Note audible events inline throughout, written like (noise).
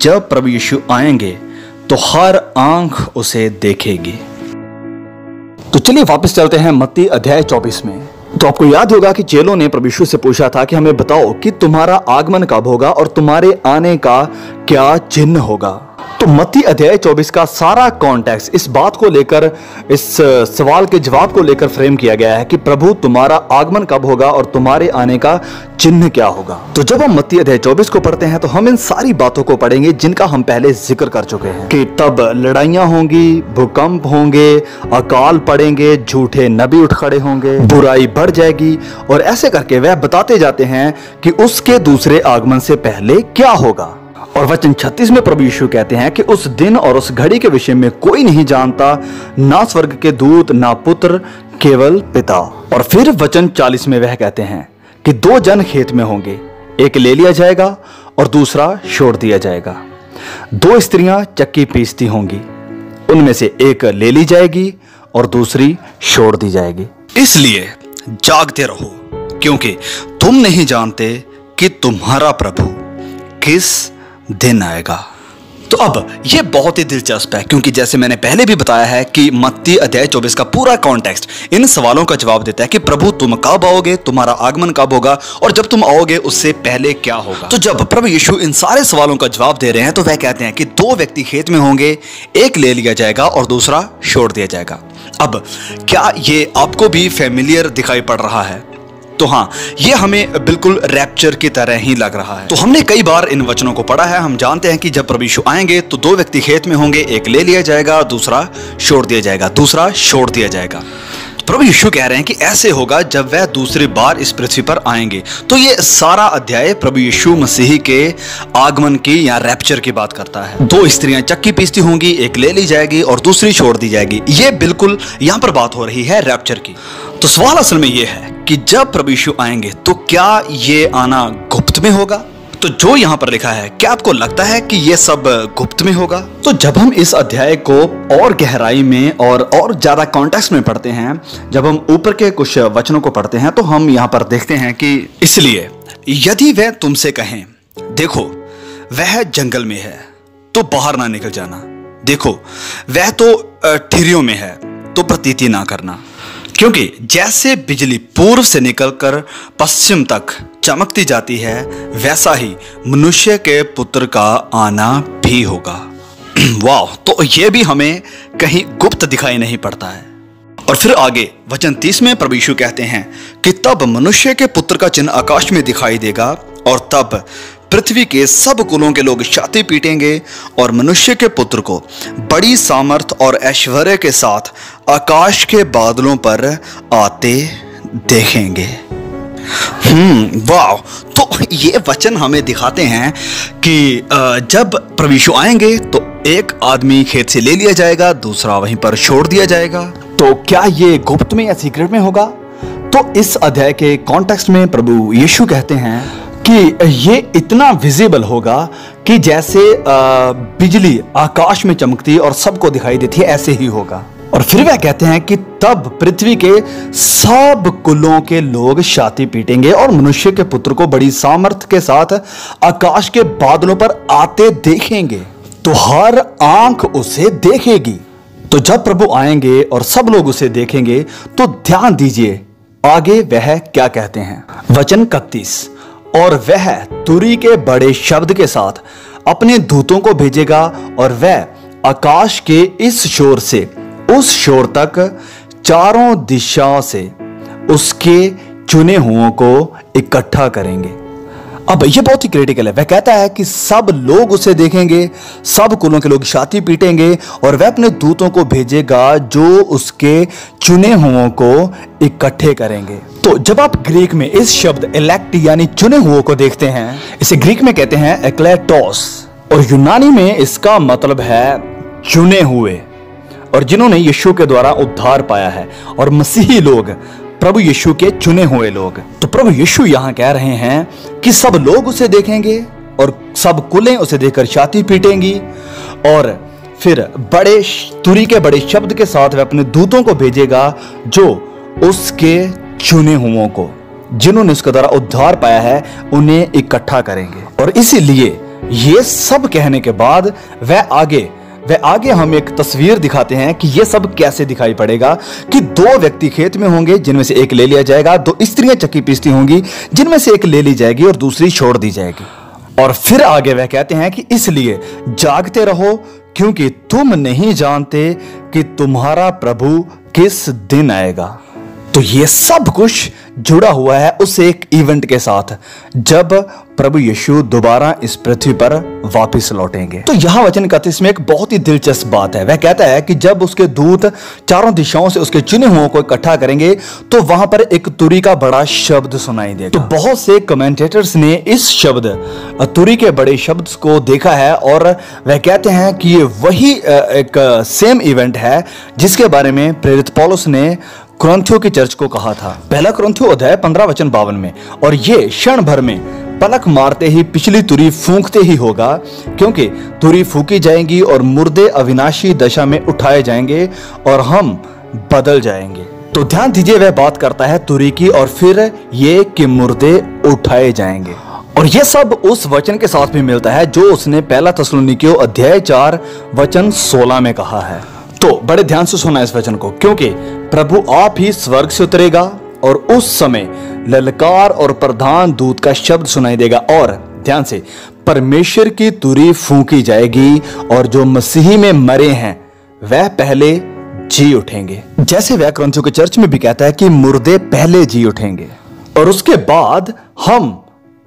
जब प्रभु यीशु आएँगे तो हर आँख उसे देखेगी। तो चलिए वापस चलते हैं मत्ती अध्याय 24 में। तो आपको याद होगा कि चेलों ने प्रभु यीशु से पूछा था कि हमें बताओ कि तुम्हारा आगमन कब होगा और तुम्हारे आने का क्या चिन्ह होगा। तो मत्ती अध्याय 24 का सारा कॉन्टेक्स्ट इस बात को लेकर, इस सवाल के जवाब को लेकर फ्रेम किया गया है कि प्रभु, तुम्हारा आगमन कब होगा और तुम्हारे आने का चिन्ह क्या होगा? तो जब हम मत्ती अध्याय 24 को पढ़ते हैं तो हम इन सारी बातों को पढ़ेंगे जिनका हम पहले ज़िक्र कर चुके हैं। कि तब लड़ाइयाँ होंगी, भूकंप होंगे, अकाल पड़ेंगे, झूठे नबी उठ खड़े होंगे, बुराई बढ़ जाएगी और ऐसे करके वह बताते जाते हैं कि उसके दूसरे आगमन से पहले क्या होगा। और वचन 36 में प्रभु यीशु कहते हैं कि उस दिन और उस घड़ी के विषय में कोई नहीं जानता, ना स्वर्ग के दूत, ना पुत्र, केवल पिता। और फिर वचन 40 में वह कहते हैं कि दो जन खेत में होंगे, एक ले लिया जाएगा और दूसरा छोड़ दिया जाएगा। दो स्त्रियाँ चक्की पीसती होंगी, उनमें से एक ले ली जाएगी और दूसरी छोड़ दी जाएगी। इसलिए जागते रहो, क्योंकि तुम नहीं जानते कि तुम्हारा प्रभु किस दिन आएगा। तो अब ये बहुत ही दिलचस्प है, क्योंकि जैसे मैंने पहले भी बताया है कि मत्ती अध्याय 24 का पूरा कॉन्टेक्स्ट इन सवालों का जवाब देता है कि प्रभु तुम कब आओगे, तुम्हारा आगमन कब होगा और जब तुम आओगे, उससे पहले क्या होगा। तो जब प्रभु यीशु इन सारे सवालों का जवाब दे रहे हैं तो वह कहते हैं कि दो व्यक्ति खेत में होंगे, एक ले लिया जाएगा और दूसरा छोड़ दिया जाएगा। अब क्या ये आपको भी फेमिलियर दिखाई पड़ रहा है? तो हाँ ये हमें बिल्कुल रैप्चर की तरह ही लग रहा है। तो हमने कई बार इन वचनों को पढ़ा है। हम जानते हैं कि जब प्रभु आएँगे तो दो व्यक्ति खेत में होंगे, एक ले लिया जाएगा, दूसरा छोड़ दिया जाएगा, दूसरा छोड़ दिया जाएगा। प्रभु यीशु कह रहे हैं कि ऐसे होगा जब वह दूसरी बार इस पृथ्वी पर आएँगे। तो ये सारा अध्याय प्रभु यीशु मसीह के आगमन की या रैप्चर की बात करता है। दो स्त्रियाँ चक्की पीसती होंगी, एक ले ली जाएगी और दूसरी छोड़ दी जाएगी। ये बिल्कुल यहाँ पर बात हो रही है रैप्चर की। तो सवाल असल में ये है कि जब प्रभु यीशु आएँगे तो क्या ये आना गुप्त में होगा? तो जो यहाँ पर लिखा है, क्या आपको लगता है कि ये सब गुप्त में होगा? तो जब हम इस अध्याय को और गहराई में और और ज़्यादा कॉन्टेक्स्ट में पढ़ते हैं, जब हम ऊपर के कुछ वचनों को पढ़ते हैं तो हम यहाँ पर देखते हैं कि इसलिए, यदि वह तुमसे कहें, देखो, वह जंगल में है तो बाहर ना निकल जाना। देखो, वह तो ठिरियों में है तो प्रतीति ना करना। क्योंकि जैसे बिजली पूर्व से निकलकर पश्चिम तक चमकती जाती है, वैसा ही मनुष्य के पुत्र का आना भी होगा। (clears throat) वाह तो ये भी हमें कहीं गुप्त दिखाई नहीं पड़ता है। और फिर आगे, वचन तीस में प्रभु कहते हैं कि तब मनुष्य के पुत्र का चिन्ह आकाश में दिखाई देगा और तब पृथ्वी के सब कुलों के लोग छाती पीटेंगे और मनुष्य के पुत्र को बड़ी सामर्थ और ऐश्वर्य के साथ आकाश के बादलों पर आते देखेंगे। हम्म वाह तो ये वचन हमें दिखाते हैं कि जब प्रविशु आएँगे तो एक आदमी खेत से ले लिया जाएगा, दूसरा वहीं पर छोड़ दिया जाएगा। तो क्या ये गुप्त में या सीक्रेट में होगा? तो इस अध्याय के कॉन्टेक्स्ट में प्रभु यीशु कहते हैं कि ये इतना विजिबल होगा कि जैसे बिजली आकाश में चमकती और सबको दिखाई देती है, ऐसे ही होगा। और फिर वह कहते हैं कि तब पृथ्वी के सब कुलों के लोग छाती पीटेंगे और मनुष्य के पुत्र को बड़ी सामर्थ्य के साथ आकाश के बादलों पर आते देखेंगे तो हर आँख उसे देखेगी। तो जब प्रभु आएँगे और सब लोग उसे देखेंगे तो ध्यान दीजिए, आगे वह क्या कहते हैं? वचन इकतीस, और वह तुरी के बड़े शब्द के साथ अपने दूतों को भेजेगा और वह आकाश के इस शोर से उस शोर तक चारों दिशाओं से उसके चुने हुओं को इकट्ठा करेंगे। अब ये बहुत ही क्रिटिकल है। वह कहता है कि सब लोग उसे देखेंगे, सब कुलों के लोग छाती पीटेंगे और वह अपने दूतों को भेजेगा जो उसके चुने हुओं को इकट्ठे करेंगे। तो जब आप ग्रीक में इस शब्द इलेक्ट यानी चुने हुओं को देखते हैं, इसे ग्रीक में कहते हैं एक्लेटोस और यूनानी में इसका मतलब है चुने हुए। और जिन्होंने यीशु के द्वारा उद्धार पाया है। और मसीही लोग, प्रभु यीशु के चुने हुए लोग। तो प्रभु यीशु यहाँ कह रहे हैं कि सब लोग उसे देखेंगे और सब कुलें उसे देखकर छाती पीटेंगी। और फिर बड़े तुरी के बड़े शब्द के साथ वह अपने दूतों को भेजेगा जो उसके चुने हुओं को, जिन्होंने उसके द्वारा उद्धार पाया है, उन्हें इकट्ठा करेंगे। और इसीलिए ये सब कहने के बाद वह आगे वह आगे हम एक तस्वीर दिखाते हैं कि यह सब कैसे दिखाई पड़ेगा कि दो व्यक्ति खेत में होंगे, जिनमें से एक ले लिया जाएगा, दो स्त्रियाँ चक्की पीसती होंगी, जिनमें से एक ले ली जाएगी और दूसरी छोड़ दी जाएगी। और फिर आगे वह कहते हैं कि इसलिए जागते रहो, क्योंकि तुम नहीं जानते कि तुम्हारा प्रभु किस दिन आएगा। तो ये सब कुछ जुड़ा हुआ है उस एक इवेंट के साथ, जब प्रभु यीशु दोबारा इस पृथ्वी पर वापस लौटेंगे। तो यहाँ वचन कहते इसमें एक बहुत ही दिलचस्प बात है। वह कहता है कि जब उसके दूत चारों दिशाओं से उसके चुने हुओं को इकट्ठा करेंगे तो वहाँ पर एक तुरी का बड़ा शब्द सुनाई देगा। तो बहुत से कमेंटेटर्स ने इस शब्द, तुरी के बड़े शब्द को देखा है और वह कहते हैं कि ये वही एक सेम इवेंट है, जिसके बारे में प्रेरित पॉलुस ने क्रंथियो की चर्च को कहा था। पहला क्रंथियो अध्याय पंद्रह वचन बावन में, और ये क्षण भर में पलक मारते ही, पिछली तुरी फूंकते ही होगा, क्योंकि तुरी फूकी जाएँगी और मुर्दे अविनाशी दशा में उठाए जाएँगे और हम बदल जाएँगे। तो ध्यान दीजिए, वह बात करता है तुरी की, और फिर ये कि मुर्दे उठाए जाएँगे। और यह सब उस वचन के साथ भी मिलता है, जो उसने पहला तस्लोनिकियो अध्याय चार वचन सोलह में कहा है। तो बड़े ध्यान से सुना इस वचन को, क्योंकि प्रभु आप ही स्वर्ग से उतरेगा और उस समय ललकार और प्रधान दूत का शब्द सुनाई देगा। और ध्यान से, परमेश्वर की तुरी फूकी जाएगी और जो मसीही में मरे हैं, वह पहले जी उठेंगे। जैसे वह क्रंथियों के चर्च में भी कहता है कि मुर्दे पहले जी उठेंगे। और उसके बाद हम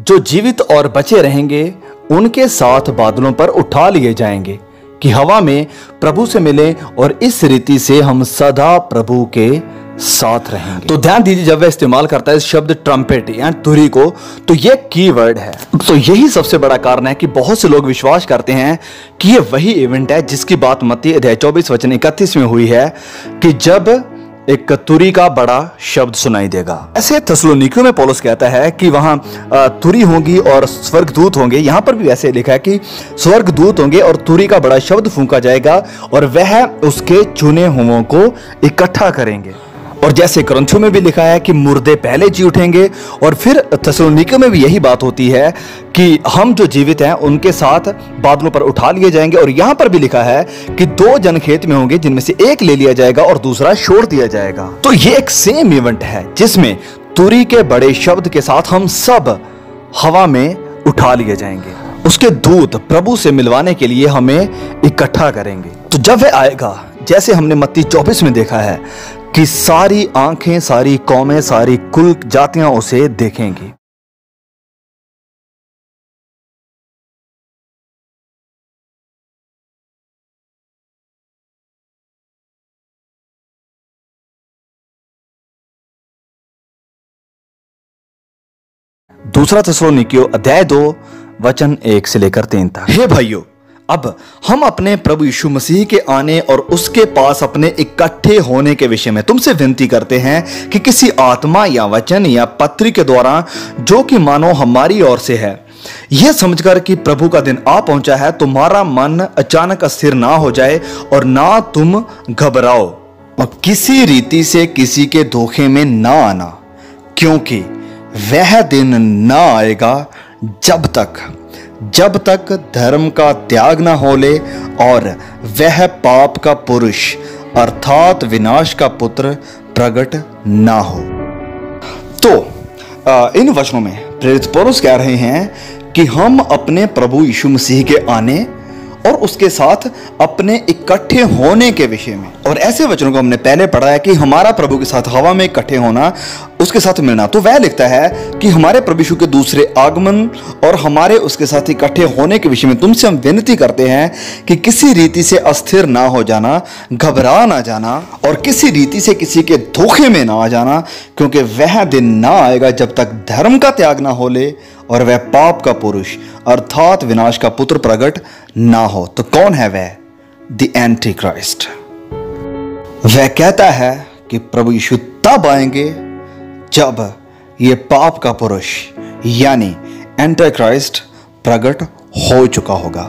जो जीवित और बचे रहेंगे, उनके साथ बादलों पर उठा लिए जाएँगे। कि हवा में प्रभु से मिले और इस रीति से हम सदा प्रभु के साथ रहेंगे। तो ध्यान दीजिए, जब वह इस्तेमाल करता है इस शब्द ट्रम्पेट या तुरी को तो यह की वर्ड है। तो यही सबसे बड़ा कारण है कि बहुत से लोग विश्वास करते हैं कि यह वही इवेंट है जिसकी बात मती अध्याय चौबीस वचन इकतीस में हुई है कि जब एक तुरी का बड़ा शब्द सुनाई देगा। ऐसे थसलोनिकियों में पोलस कहता है कि वहाँ तुरी होंगी और स्वर्गदूत होंगे। यहाँ पर भी वैसे लिखा है कि स्वर्गदूत होंगे और तुरी का बड़ा शब्द फूंका जाएगा और वह उसके चुने हुओं को इकट्ठा करेंगे। और जैसे ग्रंथों में भी लिखा है कि मुर्दे पहले जी उठेंगे, और फिर थसलोनिकियों में भी यही बात होती है कि हम जो जीवित हैं, उनके साथ बादलों पर उठा लिए जाएँगे, और यहाँ पर भी लिखा है कि दो जन खेत में होंगे, जिनमें से एक ले लिया जाएगा और दूसरा छोड़ दिया जाएगा। तो ये एक सेम इवेंट है, जिसमें तुरी के बड़े शब्द के साथ हम सब हवा में उठा लिए जाएँगे। उसके दूत प्रभु से मिलवाने के लिए हमें इकट्ठा करेंगे। तो जब वह आएगा, जैसे हमने मत्ती 24 में देखा है कि सारी आँखें, सारी कौमें, सारी कुल जातियाँ उसे देखेंगी। दूसरा निकियो अध्याय दो, वचन एक से लेकर तीन तक। हे भाइयों अब हम अपने प्रभु यीशु मसीह के आने और उसके पास अपने इकट्ठे होने के विषय में तुमसे विनती करते हैं कि किसी आत्मा या वचन या पत्री के द्वारा जो कि मानो हमारी ओर से है, यह समझकर कि प्रभु का दिन आ पहुँचा है, तुम्हारा मन अचानक अस्थिर ना हो जाए और ना तुम घबराओ। और किसी रीति से किसी के धोखे में ना आना, क्योंकि वह दिन ना आएगा जब तक जब तक धर्म का त्याग न हो ले और वह पाप का पुरुष अर्थात विनाश का पुत्र प्रकट ना हो। तो इन वचनों में प्रेरित पुरुष कह रहे हैं कि हम अपने प्रभु यीशु मसीह के आने और उसके साथ अपने इकट्ठे होने के विषय में और ऐसे वचनों को हमने पहले पढ़ा है कि हमारा प्रभु के साथ हवा में इकट्ठे होना, उसके साथ मिलना। तो वह लिखता है कि हमारे प्रभु के दूसरे आगमन और हमारे उसके साथ इकट्ठे होने के विषय में तुमसे हम विनती करते हैं कि किसी रीति से अस्थिर ना हो जाना, घबरा ना जाना और किसी रीति से किसी के धोखे में ना आ जाना, क्योंकि वह दिन ना आएगा जब तक धर्म का त्याग ना हो ले और वह पाप का पुरुष अर्थात विनाश का पुत्र प्रकट ना हो। तो कौन है वह? द एंटी क्राइस्ट वह कहता है कि प्रभु यीशु तब आएँगे जब ये पाप का पुरुष, यानी एंटी क्राइस्ट प्रकट हो चुका होगा।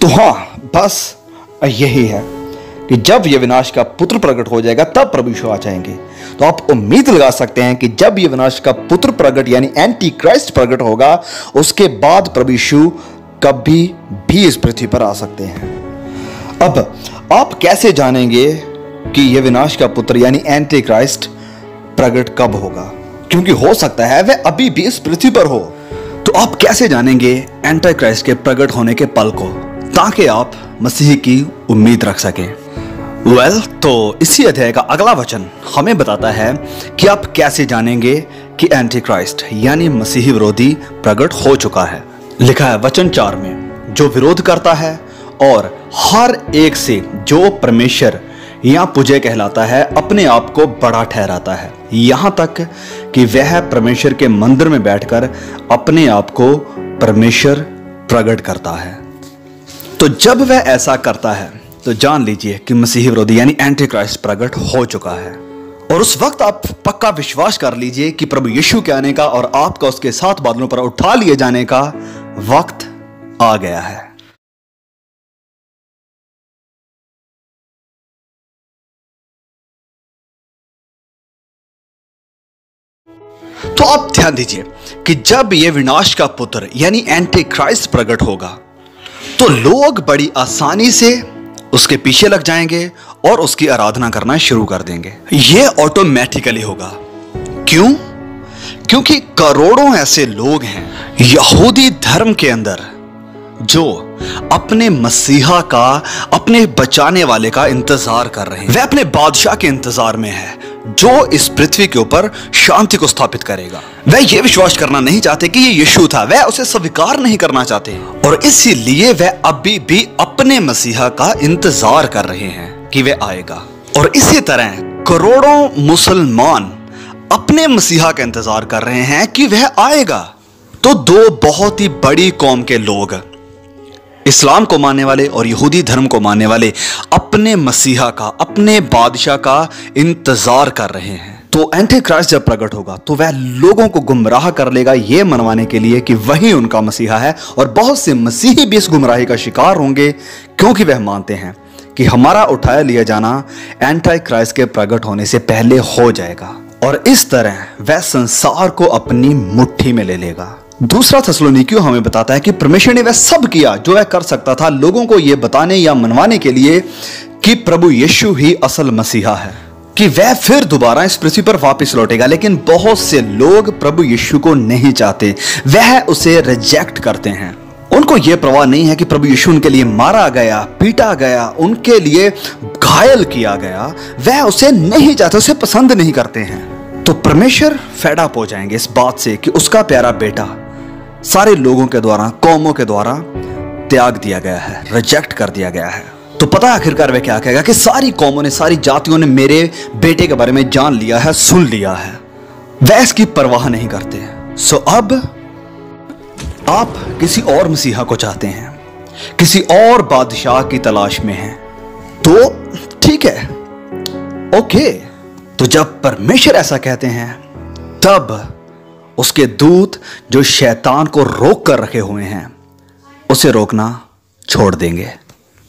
तो हाँ, बस यही है कि जब यह विनाश का पुत्र प्रकट हो जाएगा, तब प्रभु यीशु आ जाएँगे। तो आप उम्मीद लगा सकते हैं कि जब यह विनाश का पुत्र प्रकट यानी एंटी क्राइस्ट प्रकट होगा, उसके बाद प्रभु यीशु कभी भी इस पृथ्वी पर आ सकते हैं। अब आप कैसे जानेंगे कि यह विनाश का पुत्र यानी एंटी क्राइस्ट प्रकट कब होगा? क्योंकि हो सकता है वह अभी भी इस पृथ्वी पर हो। तो आप कैसे जानेंगे एंटी क्राइस्ट के प्रकट होने के पल को? ताकि आप मसीह की उम्मीद रख सकें। वेल well, तो इसी अध्याय का अगला वचन हमें बताता है कि आप कैसे जानेंगे कि एंटी क्राइस्ट यानी मसीही विरोधी प्रकट हो चुका है। लिखा है वचन चार में जो विरोध करता है और हर एक से जो परमेश्वर या पुजय कहलाता है, अपने आप को बड़ा ठहराता है। यहाँ तक कि वह परमेश्वर के मंदिर में बैठकर अपने आप को परमेश्वर प्रकट करता है। तो जब वह ऐसा करता है तो जान लीजिए कि मसीह विरोधी यानी एंटी क्राइस्ट प्रकट हो चुका है। और उस वक्त आप पक्का विश्वास कर लीजिए कि प्रभु यीशु के आने का और आपका उसके साथ बादलों पर उठा लिए जाने का वक्त आ गया है। तो आप ध्यान दीजिए कि जब यह विनाश का पुत्र, यानी एंटी क्राइस्ट प्रकट होगा तो लोग बड़ी आसानी से उसके पीछे लग जाएँगे और उसकी आराधना करना शुरू कर देंगे। यह ऑटोमेटिकली होगा। क्यों? क्योंकि करोड़ों ऐसे लोग हैं यहूदी धर्म के अंदर जो अपने मसीहा का, अपने बचाने वाले का इंतज़ार कर रहे हैं। वह अपने बादशाह के इंतज़ार में है। जो इस पृथ्वी के ऊपर शांति को स्थापित करेगा। वह यह विश्वास करना नहीं चाहते कि ये यीशु था। वह उसे स्वीकार नहीं करना चाहते। और इसीलिए वह अभी भी अपने मसीहा का इंतज़ार कर रहे हैं कि वह आएगा। और इसी तरह करोड़ों मुसलमान अपने मसीहा का इंतज़ार कर रहे हैं कि वह आएगा। तो दो बहुत ही बड़ी कौम के लोग इस्लाम को मानने वाले और यहूदी धर्म को मानने वाले अपने मसीहा का, अपने बादशाह का इंतज़ार कर रहे हैं। तो एंटी क्राइस्ट जब प्रकट होगा तो वह लोगों को गुमराह कर लेगा यह मनवाने के लिए कि वही उनका मसीहा है और बहुत से मसीही भी इस गुमराही का शिकार होंगे, क्योंकि वह मानते हैं कि हमारा उठाया लिया जाना एंटी क्राइस्ट के प्रकट होने से पहले हो जाएगा और इस तरह वह संसार को अपनी मुट्ठी में ले लेगा। दूसरा थसलोनिकियो हमें बताता है कि परमेश्वर ने वह सब किया जो वह कर सकता था लोगों को यह बताने या मनवाने के लिए कि प्रभु यीशु ही असल मसीहा है, कि वह फिर दोबारा इस पृथ्वी पर वापस लौटेगा। लेकिन बहुत से लोग प्रभु यीशु को नहीं चाहते। वह उसे रिजेक्ट करते हैं। उनको यह प्रवाह नहीं है कि प्रभु यीशु उनके लिए मारा गया, पीटा गया, उनके लिए घायल किया गया। वह उसे नहीं चाहते, उसे पसंद नहीं करते हैं। तो परमेश्वर फेडअप हो जाएँगे इस बात से कि उसका प्यारा बेटा सारे लोगों के द्वारा, कौमों के द्वारा त्याग दिया गया है रिजेक्ट कर दिया गया है। तो पता आखिरकार वह क्या कहेगा कि सारी कौमों ने, सारी जातियों ने मेरे बेटे के बारे में जान लिया है, सुन लिया है। वह इसकी परवाह नहीं करते। सो अब आप किसी और मसीहा को चाहते हैं, किसी और बादशाह की तलाश में हैं। तो ठीक है ओके तो जब परमेश्वर ऐसा कहते हैं, तब उसके दूत जो शैतान को रोक कर रखे हुए हैं, उसे रोकना छोड़ देंगे।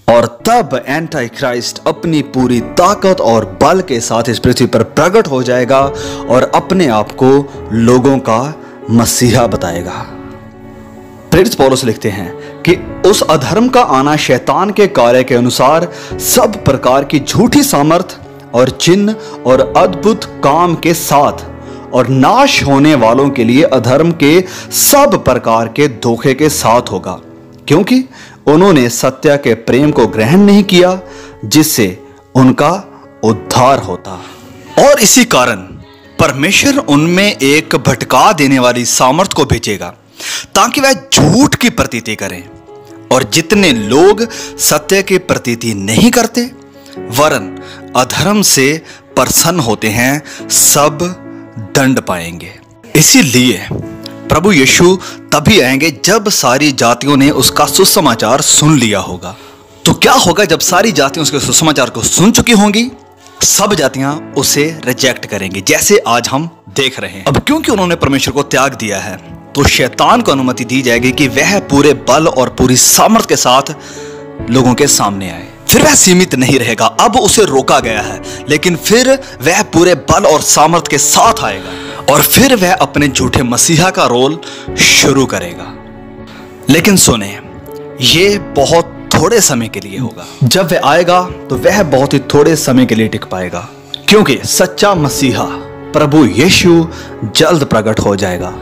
और तब एंटी क्राइस्ट अपनी पूरी ताकत और बल के साथ इस पृथ्वी पर प्रकट हो जाएगा और अपने आप को लोगों का मसीहा बताएगा। प्रेरित पौलुस लिखते हैं कि उस अधर्म का आना शैतान के कार्य के अनुसार सब प्रकार की झूठी सामर्थ और चिन्ह और अद्भुत काम के साथ और नाश होने वालों के लिए अधर्म के सब प्रकार के धोखे के साथ होगा। क्योंकि उन्होंने सत्य के प्रेम को ग्रहण नहीं किया, जिससे उनका उद्धार होता। और इसी कारण परमेश्वर उनमें एक भटका देने वाली सामर्थ को भेजेगा, ताकि वह झूठ की प्रतीति करें। और जितने लोग सत्य की प्रतीति नहीं करते, वरन अधर्म से प्रसन्न होते हैं, सब दंड पाएँगे। इसीलिए प्रभु यीशु तभी आएँगे जब सारी जातियों ने उसका सुसमाचार सुन लिया होगा। तो क्या होगा जब सारी जातियाँ उसके सुसमाचार को सुन चुकी होंगी? सब जातियाँ उसे रिजेक्ट करेंगी, जैसे आज हम देख रहे हैं। अब क्योंकि उन्होंने परमेश्वर को त्याग दिया है तो शैतान को अनुमति दी जाएगी कि वह पूरे बल और पूरी सामर्थ के साथ लोगों के सामने आए। फिर वह सीमित नहीं रहेगा। अब उसे रोका गया है, लेकिन फिर वह पूरे बल और सामर्थ के साथ आएगा और फिर वह अपने झूठे मसीहा का रोल शुरू करेगा। लेकिन सुने, ये बहुत थोड़े समय के लिए होगा। जब वह आएगा तो वह बहुत ही थोड़े समय के लिए टिक पाएगा, क्योंकि सच्चा मसीहा प्रभु यीशु जल्द प्रकट हो जाएगा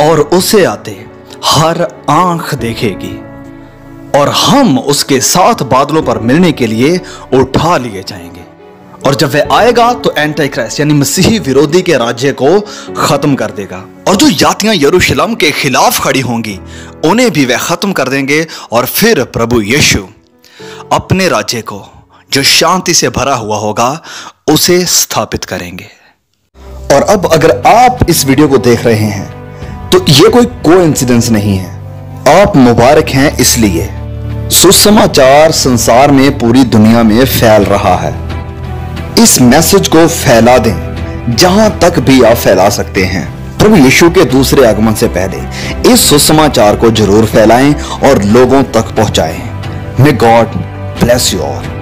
और उसे आते हर आँख देखेगी। और हम उसके साथ बादलों पर मिलने के लिए उठा लिए जाएँगे। और जब वह आएगा तो एंटी क्राइस्ट यानी मसीही विरोधी के राज्य को खत्म कर देगा। और जो जातियाँ यरूशलेम के खिलाफ खड़ी होंगी, उन्हें भी वह खत्म कर देंगे। और फिर प्रभु यीशु अपने राज्य को, जो शांति से भरा हुआ होगा, उसे स्थापित करेंगे। और अब अगर आप इस वीडियो को देख रहे हैं तो यह कोई को नहीं है। आप मुबारक हैं इसलिए। सुसमाचार संसार में पूरी दुनिया में फैल रहा है। इस मैसेज को फैला दें, जहाँ तक भी आप फैला सकते हैं। प्रभु यीशु के दूसरे आगमन से पहले इस सुसमाचार को ज़रूर फैलाएँ और लोगों तक पहुंचाएँ। May God bless you all.